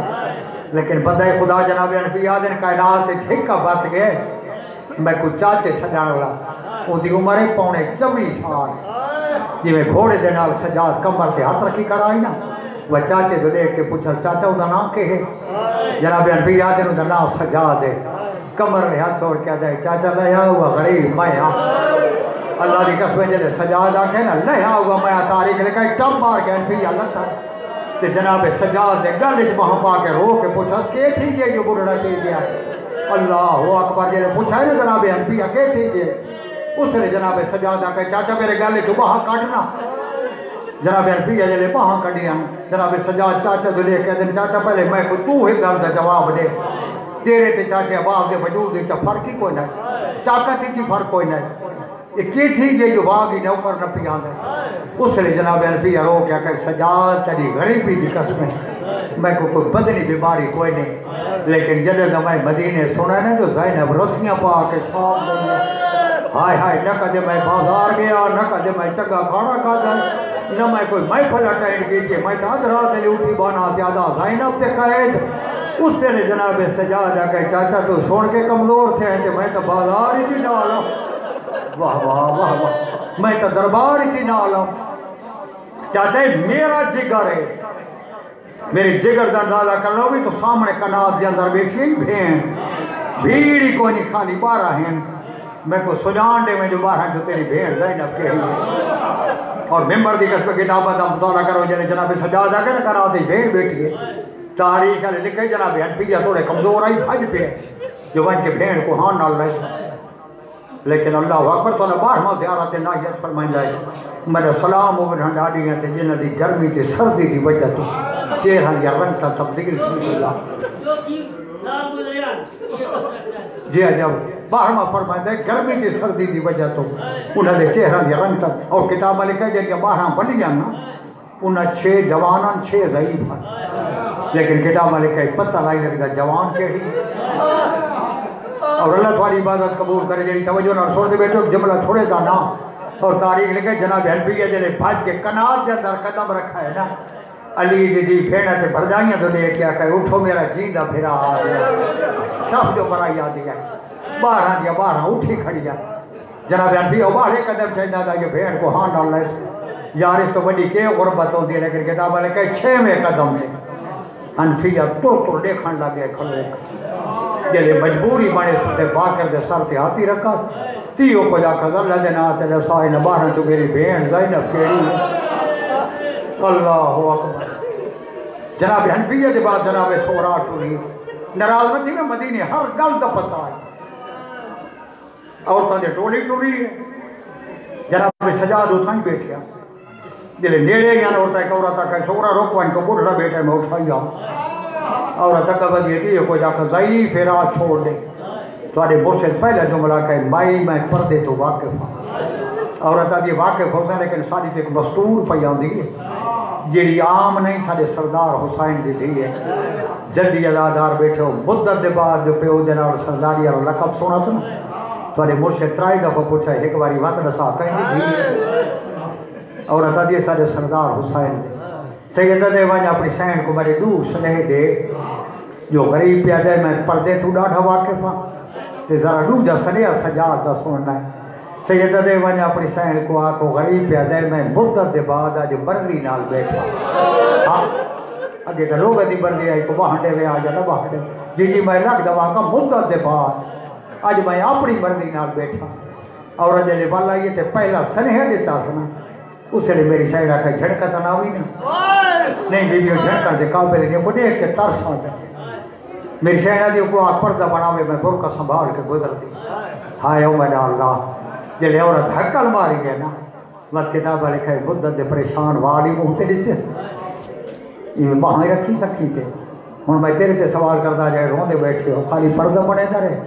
لیکن بندہ خدا جناب یعنی انبی آدم کائنات تے ٹھیکا بچ گئے میں کو چاچے سجان والا، وہ دی عمر ہے پونے چوبی سال۔ جی میں گھوڑے دے نال سجاد کمر تے ہاتھ رکھی کرائی نا، وہ چاچے تو دیکھ کے پوچھا، چاچا وہ نام کہ ہے؟ جناب یعنی انبی یاد ہے نام سجا دے کمر نے ہاتھ چھوڑ کے دے چاچا لیا ہوا غریب، میں ہاں اللہ دی قسمیں جلے سجا دا نا لیا ہوا، میں تاریخ لکھا ٹم مار کے انبی اللہ تھا تے جناب سجا دے گل وچ وہاں پا کے رو کے پوچھا کہ ٹھیک ہے جو بڑھڑا چاہیے گیا؟ اللہ اکبر جلے پوچھا ہے نا جناب انبی کہ ٹھیک ہے اس نے جناب سجا دا کہ چاچا، میرے گل وچ وہاں کاٹنا جناب عرفی جلے باہاں کڑیاں جناب سجاد چاچا تو لے کے دن چاچا، پہلے میں کو تو ہی گل دا جواب دے۔ تیرے تے چاچے باپ دے وجود دے فرق ہی کوئی نہیں طاقت ہی فرق کوئی نہیں یہ کی تھی جے جو واگ ہی نوکر نہ پی آندے؟ اس نے جناب عرفی رو کیا کہ سجاد تیری غریبی دی قسم میں کو کوئی بدنی بیماری کوئی نہیں۔ لیکن جڑے دا میں مدینے سنا نا جو زینب رسیاں پا کے شام دے ہائے ہائے، نہ کدے میں بازار گیا، نہ کدے میں چنگا کھانا کھاتا۔ نہ میں کوئی محفل اٹینڈ کیجیے میں تو آدھ رات علی اٹھی بانا زیادہ زینب تے قید۔ اس سے جناب سجاد آ کہ چاچا تو سن کے کمزور تھے ہیں کہ میں تو بازار ہی نہ آلوں واہ واہ واہ واہ میں تو دربار ہی نہ آلوں چاہتے میرا جگر ہے. میری جگر دا اندازہ کر لو بھی تو سامنے کنات دے اندر بیٹھی ہے بھین بھیڑی کو نہیں خالی بارہ ہیں. میں کو سجان دے میں جو بارہ جو تیری بھیڑ بھین زینب کے ہی اور ممبر دی قسم کتابت ہم مطالعہ کرو، جنہیں جناب سجاد آگے نا کنات دی بھین بیٹھی ہے. تاریخ علی لکھے جناب حنفیہ تھوڑے کمزور آئی بھج پہ جو ون کے بھین کو ہاں نال رہے لیکن اللہ اکبر تو نے بارہواں زیارت ناہیت فرمائی جائے میرے سلام و ڈھنڈاڑی ہیں تے جنہ دی گرمی تے سردی دی وجہ تو چہرہ یا رنگ کا تبدیل کی اللہ جی جب بارہواں فرمائی جائے گرمی تے سردی دی وجہ تو انہاں دے چہرہ دی رنگ تک اور کتاب لکھا جائے کہ بارہاں بنی جانا انہاں چھ جوانان چھ ضعیف ہیں۔ لیکن کتاب لکھا ہے، پتہ لائی لگتا جوان کے ہی اور اللہ تمہاری عبادت قبول کرے جڑی توجہ نہ سن دے بیٹھو جملہ تھوڑے دا نا اور تاریخ لکھے، جناب حنفیہ جڑے بھاج کے کنات دے اندر قدم رکھا ہے نا۔ علی جی دی دی بھیڑا تے بھرجائیاں تو لے کے کہ اٹھو، میرا جیندا پھرا آ گیا سب جو برائی آ گیا بارہ دیا بارہ اٹھی کھڑی جا جناب حنفیہ باہر قدم چاہیے دا یہ بھیڑ کو ہاں ڈال لے یار، اس تو بڑی کے غربت ہوتی ہے، لیکن کتاب والے کہ چھ میں قدم نے حنفیہ تو تو دیکھن لگے کھلو۔ جلے مجبوری بنے ستے باکر دے سر تے ہاتھی رکھا۔ تیو کو جا کر اللہ دے نا تے رسائے نہ باہر تو میری بہن زینب کیڑی۔ اللہ اکبر۔ جناب حنفیہ دے بعد جناب سورا ٹوری۔ ناراض میں مدینے ہر گل دا پتہ ہے۔ عورتوں دے ٹولی ٹوری ہے۔ جناب سجاد اتھائی بیٹھیا۔ جلے نیڑے گیا عورتہ ایک عورتہ کہ سورا روکوان کو بڑھڑا بیٹھے میں اٹھائی آؤں۔ عورتہ کا بدیے کہ یہ کو جا کر ضعیف پھرا چھوڑ دے تھوڑے مرشد پہلے جملہ کہ مائی میں پردے تو واقف ہوں عورتہ دی واقف ہو سکتے لیکن ساری ایک مستور پہ آندی ہے۔ جیڑی عام نہیں سارے سردار حسین دی دی ہے۔ جلدی ادادار بیٹھے ہو مدت دے بعد جو پیو دینا اور سرداری اور لقب سونا تھا تھوڑے مرشد ترائی دفعہ پوچھا ایک باری وقت نسا کہیں دی ہے عورتہ دی سارے سردار حسین دے۔ سیدہ دے اپنی سین کو میرے دو سنہ دے جو غریب پیا دے میں پردے تو ڈاڑھا واقف ہاں تے ذرا دو جا سنیا سجاد دا سننا ہے سیدہ دے اپنی سین کو آکو غریب پیا دے میں مدت دے بعد آج بردی نال بیٹھا ہاں اگے تو لوگ دی بردی آئی کو باہنڈے وے آجا نہ باہنڈے جی جی میں لگ دوا کا مدت دے بعد آج میں اپنی بردی نال بیٹھا اور جلے والا یہ تے پہلا سنہ دیتا سنا اس لیے میری سائڈ آکا جھڑکا تو نہیں بیبیو جھڑکا دے قابل نہیں کو دیکھ کے ترس آ گیا میری سائڈ آدھی کو پردہ بناوے میں برکا سنبھال کے گزر دی ہائے او میرا اللہ جلے عورت حقل ماری گئے نا مت کتاب لکھا ہے بدت دے پریشان والی منہ تے دیتے یہ باہیں رکھی سکی تے ہوں میں تیرے تے سوال کرتا جائے روندے بیٹھے ہو خالی پردہ بنے دا رہے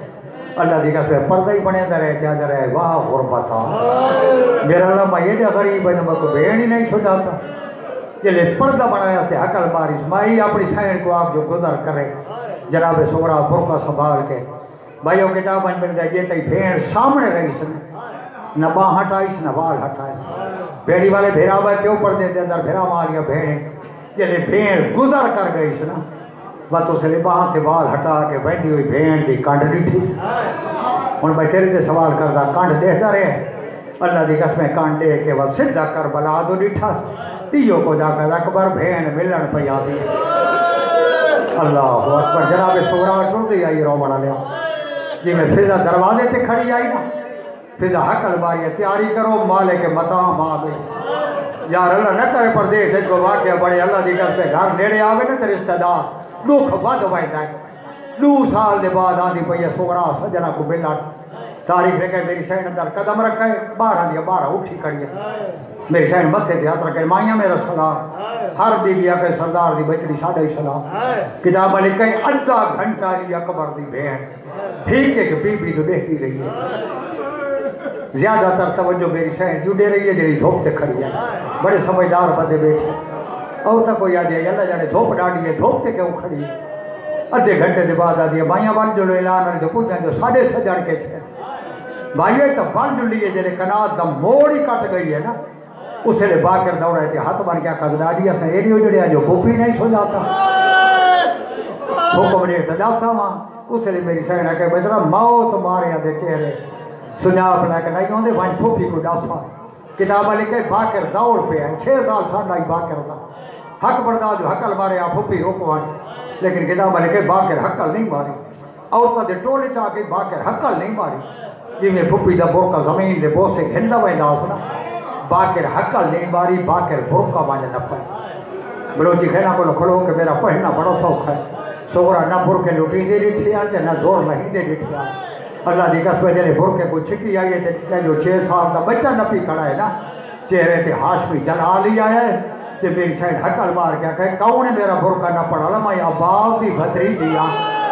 اللہ دی قسم پردہ ہی بنے دا رہے کیا دا رہے واہ غربتا میرا اللہ میں یہ جا غریب ہے میں کو بہن ہی نہیں چھوڑاتا جلے پردہ بنایا تے حقل ماری مائی اپنی سائن کو آپ جو گزر کرے جناب سورا برکا سنبھال کے بھائیو کتاب مل گیا یہ تی بھیڑ سامنے رہی سن نہ باں ہٹائیس نہ بال ہٹائیس بھیڑی والے بھیرا ہوئے پیو پردے دے اندر بھیرا ماریا بھیڑیں جلے بھیڑ گزر کر گئی سنا بات اس لیے باہاں تے بال ہٹا کے بیٹھی ہوئی بھیڑ دی کانڈ ڈیٹھی سی ہوں میں تیرے تے سوال کردا کانڈ دیکھتا رہے اللہ دی قسمیں کانڈ دے کے وہ سدھا کر بلا دو ڈیٹھا تیو کو جا کر اکبر بھیڑ ملن پہ آدھی۔ اللہ اکبر، جناب سورا ٹر دی آئی رو بڑا لیا جی میں فضا دروازے تے کھڑی آئی نا۔ فضا حق الماری تیاری کرو، مالک مطام آ گئی یار اللہ نہ کرے پردیس کو واقعہ بڑے اللہ دی قسمیں گھر نیڑے آوے نا تے رشتہ دار دکھ ود وائدہ ہے دو سال دے بعد آدھی پئی سورا سجنا کو ملا تاریخ لے کے میری سین اندر قدم رکھے بارہ دیا بارہ اٹھی کھڑی ہے۔ میری سین متھے تے ہاتھ رکھے، مائیاں میرا سلام۔ ہر بی بی کے سردار دی بچڑی ساڈا ہی سلام۔ کتاب لکھ کے ادھا گھنٹہ دی اکبر دی بہن۔ ٹھیک ہے کہ بی بی تو دیکھتی رہی ہے۔ زیادہ تر توجہ میری سین جڑے رہی ہے، جڑی دھوپ تے کھڑی ہے۔ بڑے سمجھدار بندے بیٹھے۔ اور تک کوئی آدھی ہے اللہ جانے دھوپ ڈاڑی ہے، دھوپ تے کیوں کھڑی ہے؟ ادھے گھنٹے دے بعد آدھی ہے بائیاں بن جو اعلان ہونے جو پوچھیں جو ساڑھے سجڑ کے تھے۔ بھائیو تو بن جو لیے جڑے کنات دا موڑ ہی کٹ گئی ہے نا اس لیے باکر دوڑے تھے ہاتھ بن کیا کد ڈاڑی اسے ایریو جڑے جو گوپی نہیں سو جاتا حکم نے تجاسا ماں اس لیے میری سہنا کہ بچرا موت مارے دے چہرے سنیا اپنا کہ نہیں ہوندے وان پھوپھی کو ڈاسا کتاب لکھے باکر دوڑ پہ ہے چھ سال ساڈا ہی باکر دا حق بڑھدا جو حقل مارے آپ پھپھی روکوان لیکن کتاب لکھے باکر حقل نہیں ماری عورتوں دے ٹولے چاہ کے باکر حقل نہیں ماری جی میں پھپھی دا برکا زمین دے بوسے گھنڈا ویندا سنا۔ باکر حقل نہیں ماری باکر برکا وانے نہ پائے بلوچی جی کہنا کو کھڑو کہ میرا پڑھنا بڑا سوکھ ہے۔ سورا نہ برکے لٹی دے ڈٹھیا نہ دور نہیں دے ڈٹھیا اللہ دی قسم جلے برکے کو چھکی آئی ہے، تے جو چھ سال دا بچہ نپی کھڑا ہے نا۔ چہرے تے ہاشمی جلال ہی آیا ہے۔ تے میری سائن حقل مار کیا کہے کون میرا برکا نہ پڑھا لما یا باپ دی بھتری جی آ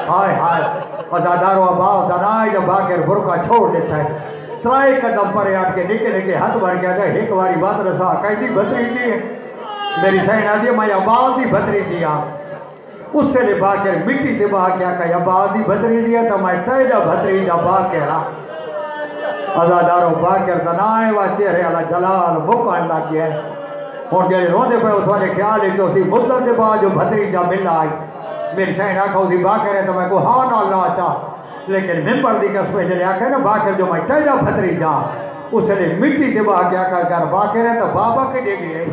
ہائے۔ ہائے ازادارو باپ دنائی جب باکر برکا چھوڑ دیتا ہے۔ ترائی قدم پر آٹ کے نکے نکے ہاتھ بھر گیا تھا ایک واری بات رسا، کہی دی بھتری جی ہے میری سائن آدھی ہے، میں یا باپ دی بھتری جی آ ہاں۔ اس سے لے باکر مٹی تے با کیا کہ عبادی بھتری دیا تو میں تیجا بھتری جا باکر ازادارو ہاں۔ باکر دنائے وا چہرے علا جلال مکان لگ گیا ہے۔ ہون جلے روندے پہ اس وانے خیال ہے کہ اسی مدت دے بعد جو بھتری جا مل آئی۔ میری شاہین آکھا اسی باکر ہے تو میں کو ہاں نہ اللہ چاہ۔ لیکن ممبر دی کس پہ جلے آکھا ہے نا باکر جو میں تیجا بھتری جا اس سے لے مٹی تے با کیا کہ باکر ہے تو بابا کے دے گئے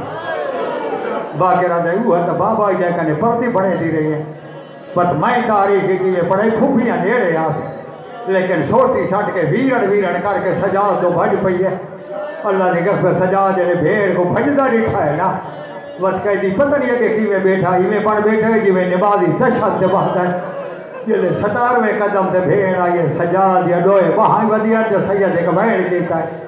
باقی رہا ہے وہ ہے تو بابا ہی جائے کنے پردی پڑھے دی رہی ہے پت میں تاریخ کی چیزیں پڑھے کھوپیاں نیڑے آس لیکن سوٹی سٹ کے ویرڑ ویرڑ کر کے سجاد دو بھج پئی ہے، اللہ نے قسم سجاد جلے بھیڑ کو بھجدہ ریٹھا ہے نا۔ بس کہہ دی پتہ نہیں ہے کہ کیویں بیٹھا ہی میں پڑھ بیٹھا ہے جویں نمازی تشہد دے بہت ہے جلے ستارویں قدم تے بھیڑ آئیے سجاد یا دوئے وہاں ودیار جو سید ایک بھیڑ کیتا ہے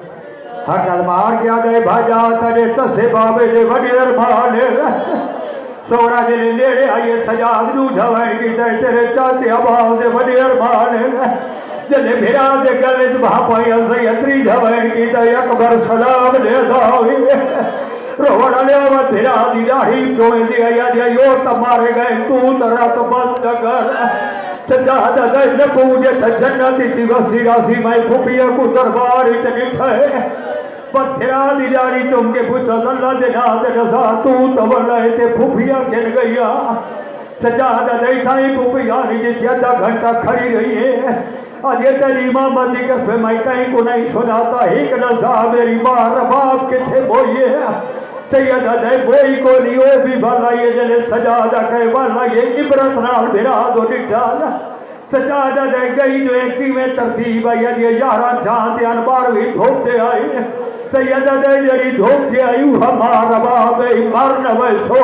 حقل مار کیا دے بھاجا تجھے تسے بابے دے وڈیر بھانے سورا جلے نیڑے آئیے سجاد جو جھوائیں کی دے تیرے چاچے عباس دے وڈیر بھانے جلے بھیرا دے گلے بھاپائی سیدری جھوائیں کی دے اکبر سلام لے داوی روڑا لیا آوہ بھیرا دی راہی چوئیں دی آیا دیا یو تمارے گئے تو ترات بند کر سجادہ دے نبوجے تا جنتی تی وستی راسی میں پھوپیا کو درباری تے نٹھے پتھرا دی جاری تم کے پوچھا اللہ دے ناز رضا تو تولائے تے پھوپیا کھل گیا سجادہ دے ٹھائی پھوپیا آنی جیسی آدھا گھنٹہ کھڑی رہی ہے آج یہ تیری امامت دی قسم میں کہیں کو نہیں سناتا ایک رضا میری ماں رباب کے تھے بوئیے سیدہ دے بوئی کو نہیں ہوئے بھی بھالا یہ جلے سجادہ کہے بھالا یہ عبرت نال بھرا دو نٹھالا سجادہ دے گئی جو ایک میں ترتیب ہے یہ یاران جانتے انبار بھی دھوکتے آئی سیدہ دے جڑی دھوکتے آئی ہمارا رباب مرن ویسو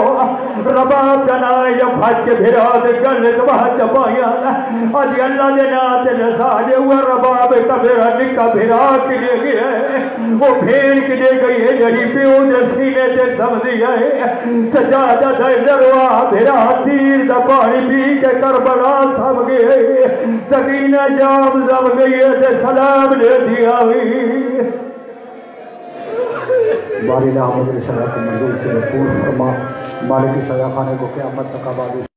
رباب جنائے جب بھج کے بھرا دے گلے تو وہاں آج اللہ دے ناتے نساجے ہوئے رباب کا میرا نکا بھرا کے لے گئے وہ بھیڑ کے لے گئی ہے جڑی پیو دے سینے تے سمجھی ہے سجادہ دے دروا بھرا تیر دا پانی پی کے کربلا سب گئے سکینہ جام زم گئی ہے تے سلام دے دیا ہوئی۔ باری نام صلی اللہ کو منظور کے رسول فرما، مالک سزا خانے کو قیامت تک آبادی